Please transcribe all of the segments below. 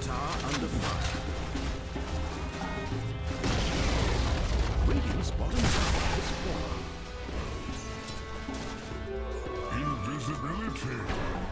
tower under fire. Radiant's bottom tower has fallen. Invisibility.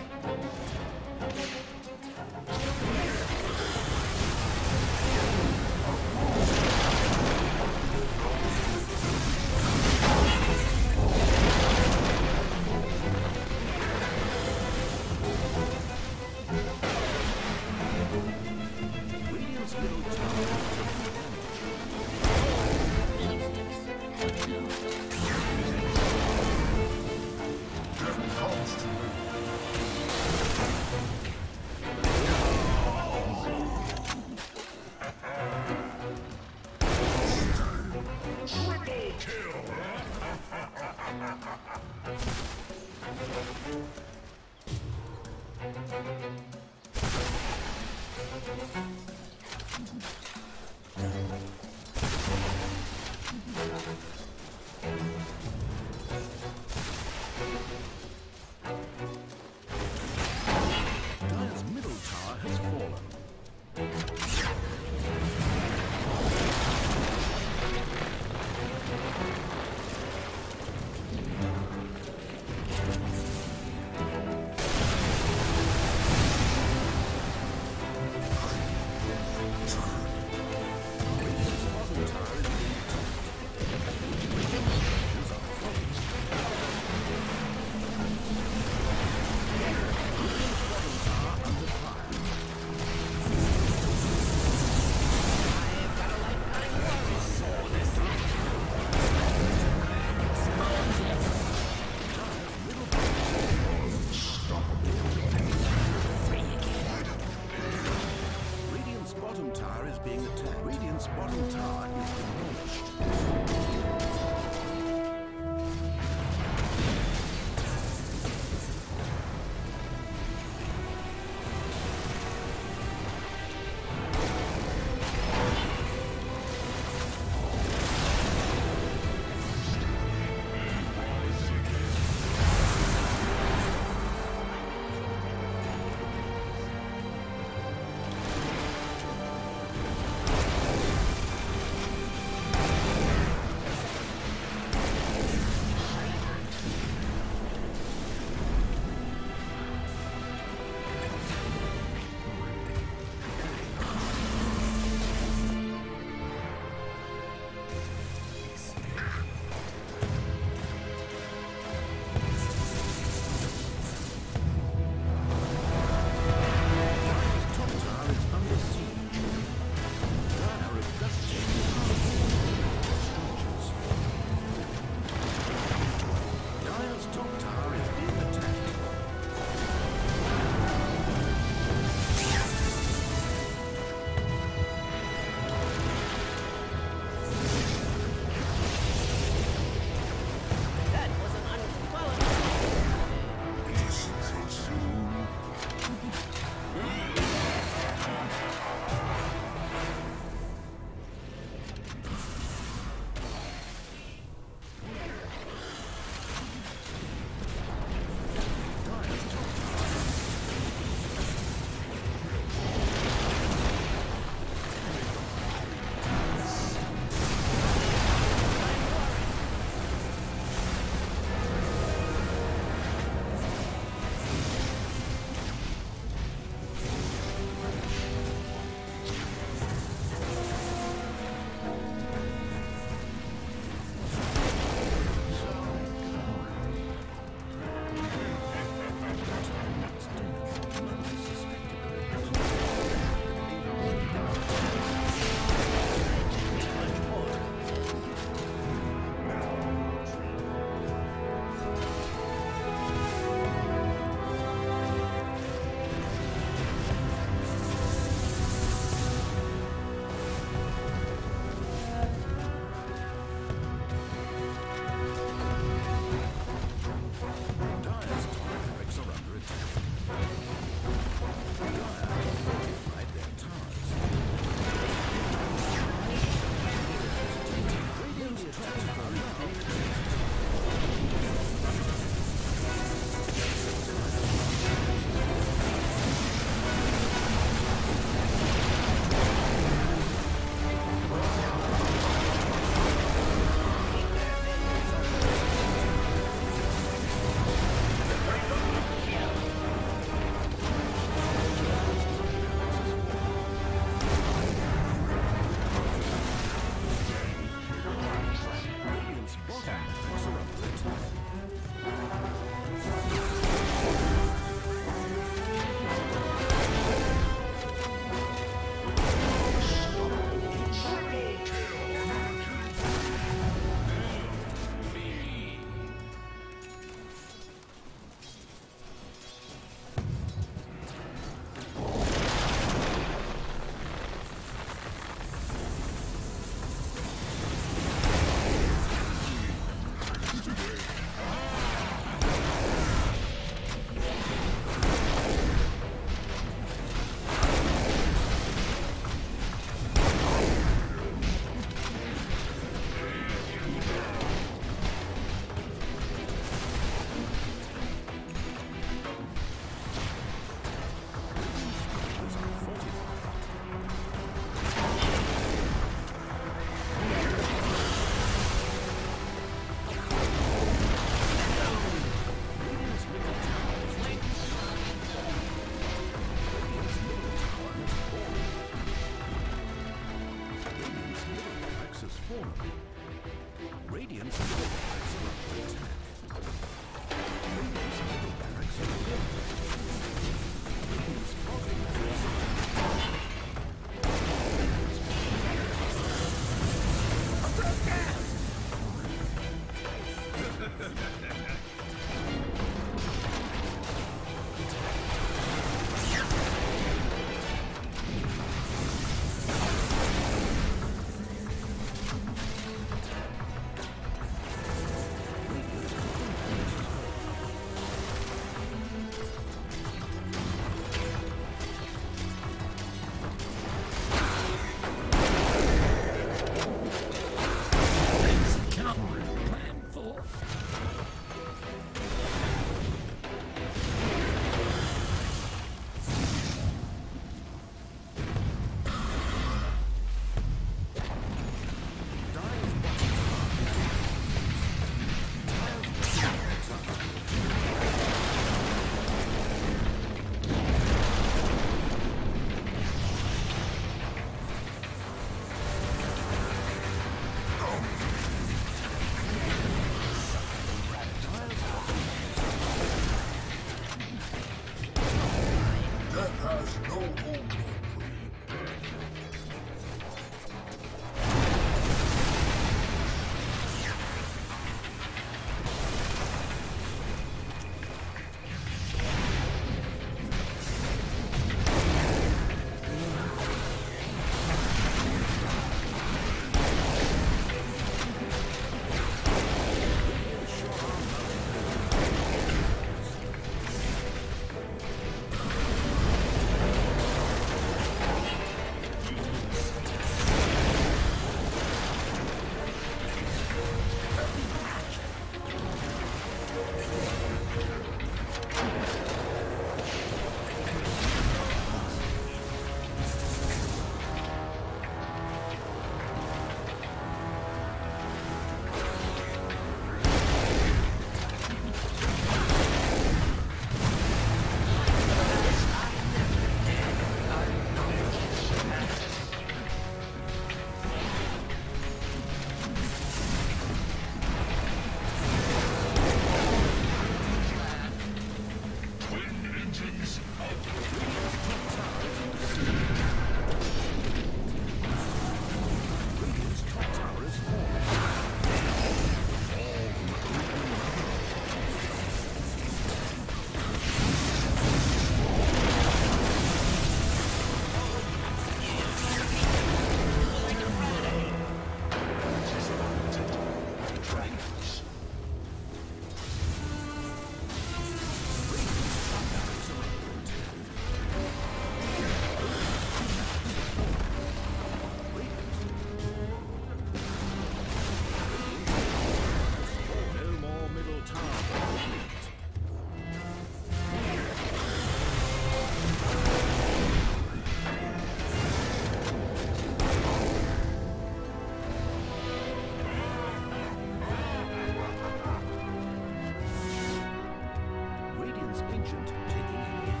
Radiant's ancient taking a hit.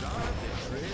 Dive the.